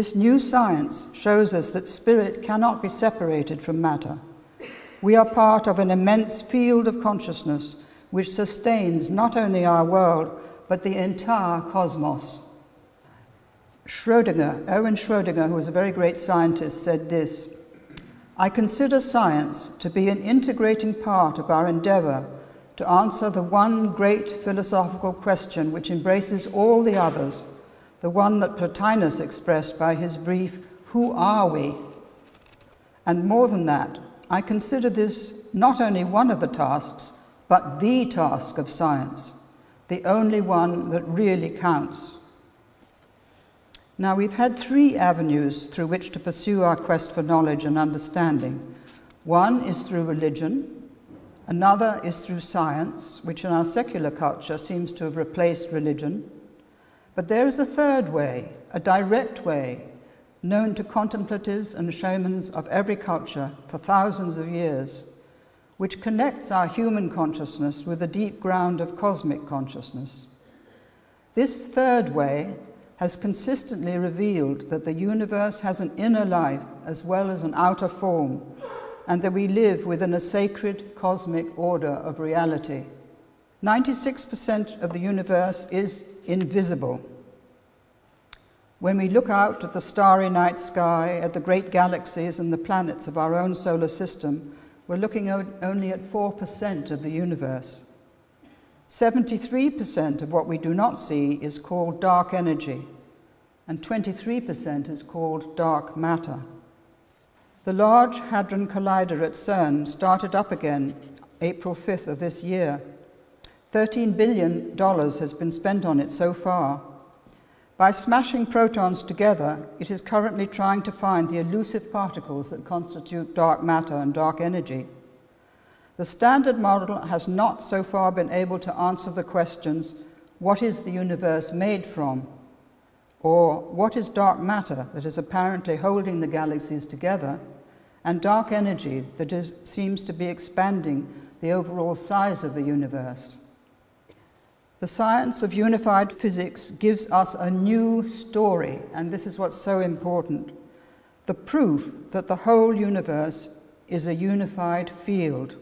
This new science shows us that spirit cannot be separated from matter. We are part of an immense field of consciousness which sustains not only our world, but the entire cosmos. Schrödinger, Erwin Schrödinger, who was a very great scientist, said this I consider science to be an integrating part of our endeavor to answer the one great philosophical question which embraces all the others, the one that Plotinus expressed by his brief, Who are we? And more than that, I consider this not only one of the tasks, but the task of science, the only one that really counts. Now, we've had three avenues through which to pursue our quest for knowledge and understanding. One is through religion, another is through science, which in our secular culture seems to have replaced religion. But there is a third way, a direct way, known to contemplatives and shamans of every culture for thousands of years, which connects our human consciousness with the deep ground of cosmic consciousness. This third way has consistently revealed that the universe has an inner life as well as an outer form, and that we live within a sacred cosmic order of reality. 96% of the universe is invisible. When we look out at the starry night sky, at the great galaxies and the planets of our own solar system, we're looking only at 4% of the universe. 73% of what we do not see is called dark energy, and 23% is called dark matter. The Large Hadron Collider at CERN started up again April 5th of this year. $13 billion has been spent on it so far. By smashing protons together, it is currently trying to find the elusive particles that constitute dark matter and dark energy. The standard model has not so far been able to answer the questions what is the universe made from? Or what is dark matter that is apparently holding the galaxies together, and dark energy that is, seems to be expanding the overall size of the universe? The science of unified physics gives us a new story, and this is what's so important the proof that the whole universe is a unified field.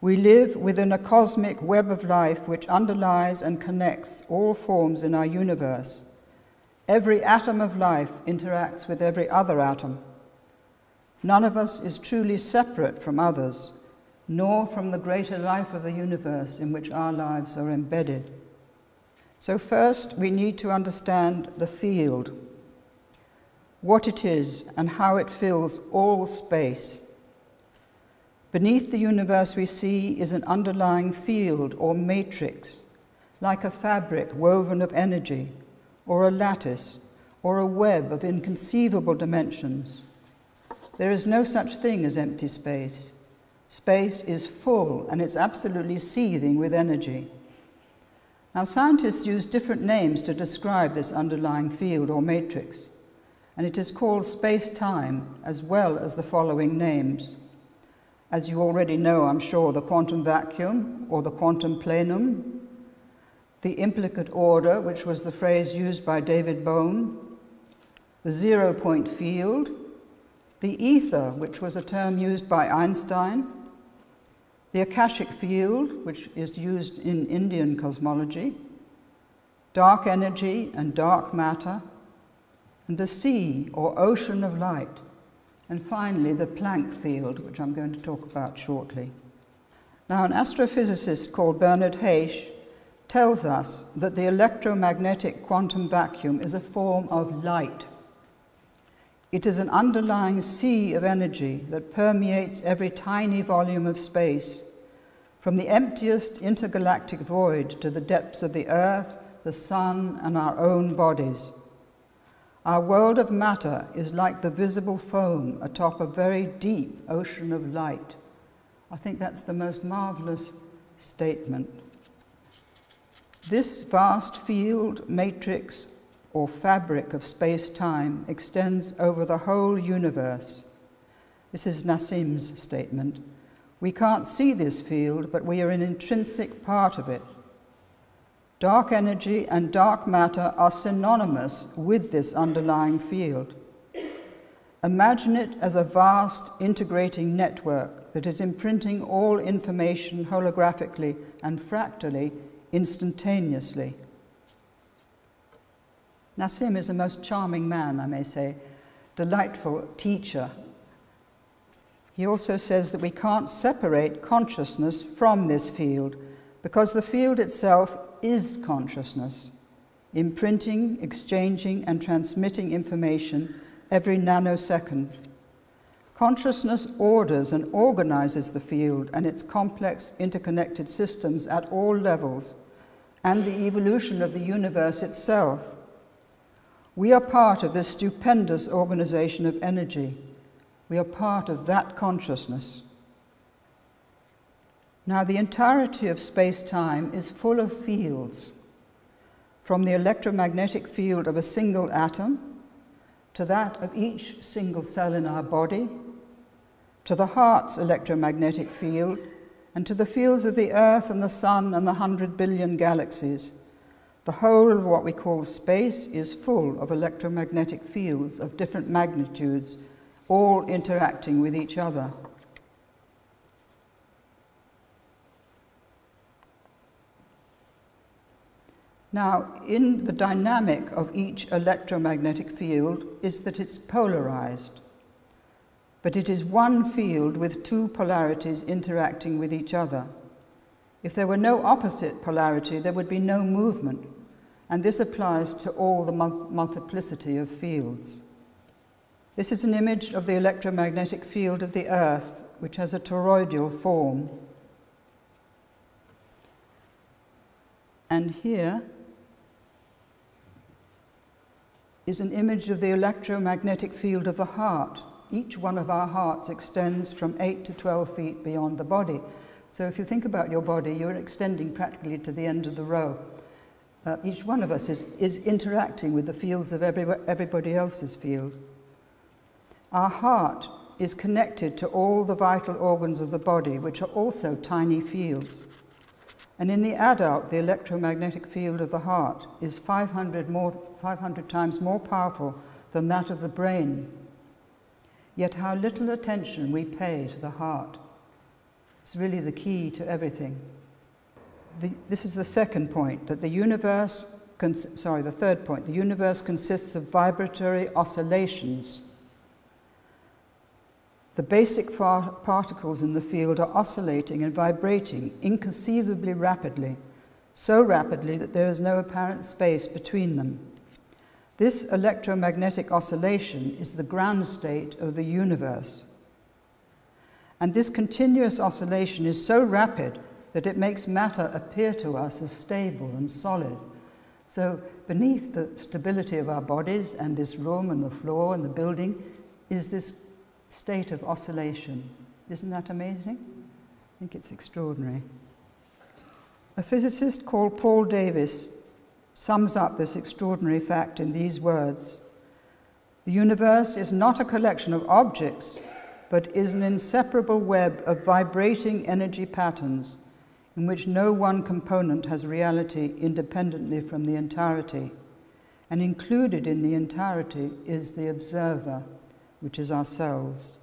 We live within a cosmic web of life which underlies and connects all forms in our universe. Every atom of life interacts with every other atom. None of us is truly separate from others, nor from the greater life of the universe in which our lives are embedded. So, first, we need to understand the field, what it is, and how it fills all space. Beneath the universe we see is an underlying field or matrix, like a fabric woven of energy, or a lattice, or a web of inconceivable dimensions. There is no such thing as empty space. Space is full and it's absolutely seething with energy. Now, scientists use different names to describe this underlying field or matrix, and it is called space time as well as the following names as you already know, I'm sure, the quantum vacuum or the quantum plenum, the implicate order, which was the phrase used by David Bohm, the zero point field, the ether, which was a term used by Einstein, the Akashic field, which is used in Indian cosmology, dark energy and dark matter, and the sea or ocean of light, and finally the Planck field, which I'm going to talk about shortly. Now, an astrophysicist called Bernard Haisch tells us that the electromagnetic quantum vacuum is a form of light. It is an underlying sea of energy that permeates every tiny volume of space, from the emptiest intergalactic void to the depths of the earth, the sun, and our own bodies. Our world of matter is like the visible foam atop a very deep ocean of light. I think that's the most marvelous statement. This vast field, matrix, or fabric of space time extends over the whole universe. This is Nassim's statement. We can't see this field, but we are an intrinsic part of it. Dark energy and dark matter are synonymous with this underlying field. Imagine it as a vast integrating network that is imprinting all information holographically and fractally instantaneously. Nassim is a most charming man, I may say, delightful teacher. He also says that we can't separate consciousness from this field because the field itself is consciousness, imprinting, exchanging, and transmitting information every nanosecond. Consciousness orders and organizes the field and its complex interconnected systems at all levels, and the evolution of the universe itself. We are part of this stupendous organization of energy. We are part of that consciousness. Now, the entirety of space time is full of fields, from the electromagnetic field of a single atom to that of each single cell in our body, to the heart's electromagnetic field, and to the fields of the Earth and the Sun and the hundred billion galaxies. The whole of what we call space is full of electromagnetic fields of different magnitudes, all interacting with each other. Now, in the dynamic of each electromagnetic field is that it's polarized, but it is one field with two polarities interacting with each other. If there were no opposite polarity, there would be no movement, and this applies to all the multiplicity of fields. This is an image of the electromagnetic field of the Earth, which has a toroidal form. And here is an image of the electromagnetic field of the heart. Each one of our hearts extends from 8 to 12 feet beyond the body. So if you think about your body, you're extending practically to the end of the row. Uh, each one of us is, is interacting with the fields of every, everybody else's field. Our heart is connected to all the vital organs of the body, which are also tiny fields. And in the adult, the electromagnetic field of the heart is 500, more, 500 times more powerful than that of the brain. Yet, how little attention we pay to the heart is really the key to everything. The, this is the second point that the universe, sorry, the third point, the universe consists of vibratory oscillations the basic particles in the field are oscillating and vibrating inconceivably rapidly, so rapidly that there is no apparent space between them. This electromagnetic oscillation is the ground state of the universe. And this continuous oscillation is so rapid that it makes matter appear to us as stable and solid. So, beneath the stability of our bodies and this room and the floor and the building is this state of oscillation. Isn't that amazing? I think it's extraordinary. A physicist called Paul Davies sums up this extraordinary fact in these words The universe is not a collection of objects, but is an inseparable web of vibrating energy patterns in which no one component has reality independently from the entirety. And included in the entirety is the observer which is ourselves.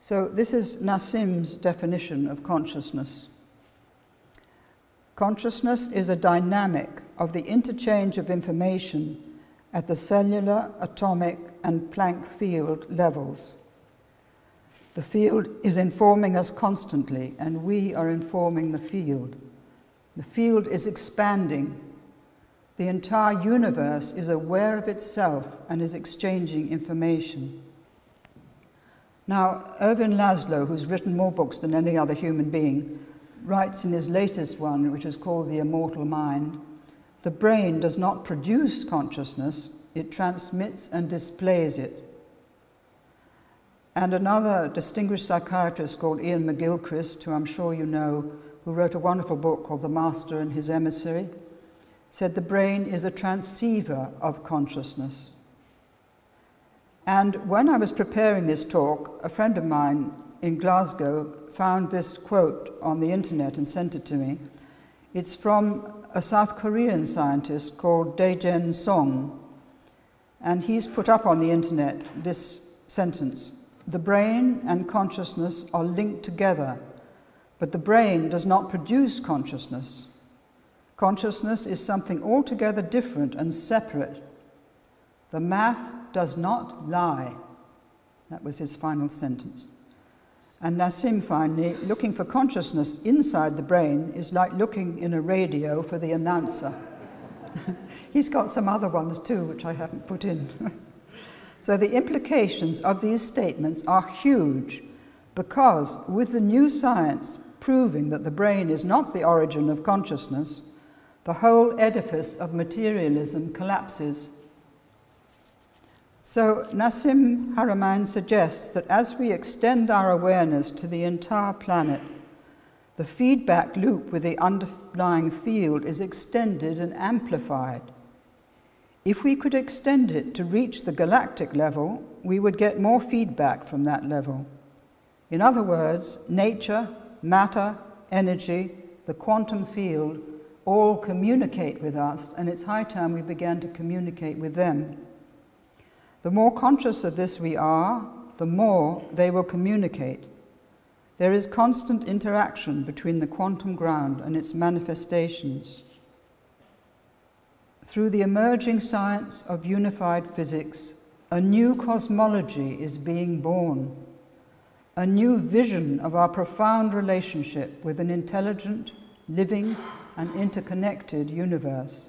So, this is Nassim's definition of consciousness. Consciousness is a dynamic of the interchange of information at the cellular, atomic, and Planck field levels. The field is informing us constantly, and we are informing the field. The field is expanding. The entire universe is aware of itself and is exchanging information. Now, Ervin Laszlo, who's written more books than any other human being, writes in his latest one, which is called The Immortal Mind the brain does not produce consciousness, it transmits and displays it. And another distinguished psychiatrist called Iain McGilchrist, who I'm sure you know, who wrote a wonderful book called The Master and His Emissary, said the brain is a transceiver of consciousness. And when I was preparing this talk, a friend of mine in Glasgow found this quote on the internet and sent it to me. It's from a South Korean scientist called Daegene Song, and he's put up on the internet this sentence The brain and consciousness are linked together, but the brain does not produce consciousness. Consciousness is something altogether different and separate. The math does not lie. That was his final sentence. And Nassim finally, looking for consciousness inside the brain is like looking in a radio for the announcer. He's got some other ones too, which I haven't put in. so the implications of these statements are huge because with the new science proving that the brain is not the origin of consciousness, the whole edifice of materialism collapses. So Nassim Haramein suggests that as we extend our awareness to the entire planet, the feedback loop with the underlying field is extended and amplified. If we could extend it to reach the galactic level, we would get more feedback from that level. In other words, nature, matter, energy, the quantum field all communicate with us, and it's high time we began to communicate with them. The more conscious of this we are, the more they will communicate. There is constant interaction between the quantum ground and its manifestations. Through the emerging science of unified physics, a new cosmology is being born, a new vision of our profound relationship with an intelligent, living, and interconnected universe.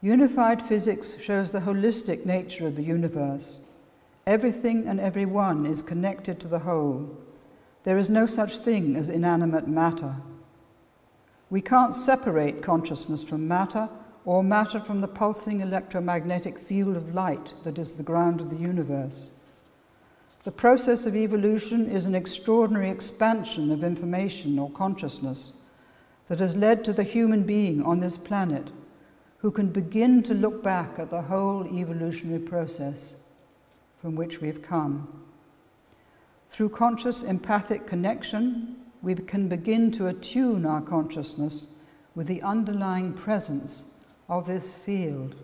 Unified physics shows the holistic nature of the universe. Everything and everyone is connected to the whole. There is no such thing as inanimate matter. We can't separate consciousness from matter or matter from the pulsing electromagnetic field of light that is the ground of the universe. The process of evolution is an extraordinary expansion of information or consciousness that has led to the human being on this planet who can begin to look back at the whole evolutionary process from which we've come. Through conscious empathic connection, we can begin to attune our consciousness with the underlying presence of this field